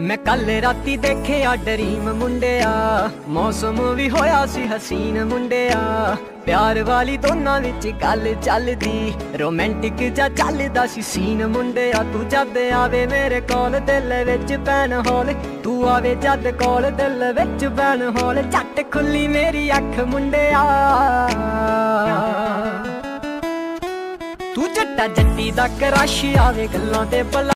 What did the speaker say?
ਮੈਂ ਕੱਲ ਰਾਤੀ ਦੇਖਿਆ ਡਰੀਮ ਮੁੰਡਿਆ। ਮੌਸਮ ਵੀ ਹੋਇਆ ਸੀ ਹਸੀਨ ਮੁੰਡਿਆ। ਪਿਆਰ ਵਾਲੀ ਦੋਨਾਂ ਵਿੱਚ ਗੱਲ ਚੱਲਦੀ। ਰੋਮਾਂਟਿਕ ਜਾਂ ਚੱਲਦਾ ਸੀ ਸੀਨ ਮੁੰਡਿਆ। ਤੂੰ ਜਦ ਆਵੇ ਮੇਰੇ ਕੋਲ ਦਿਲ ਵਿੱਚ ਪੈਨ ਹੋਲ। ਤੂੰ ਆਵੇ ਜਦ ਕੋਲ ਦਿਲ ਵਿੱਚ ਪੈਨ ਹੋਲ। ਝੱਟ ਖੁੱਲੀ ਮੇਰੀ ਅੱਖ ਮੁੰਡਿਆ। ਤੂੰ ਜੱਟਾ ਜੱਟੀ ਦਾ ਕਰਾਸ਼ ਆਵੇ ਗੱਲਾਂ ਤੇ ਬਲਾ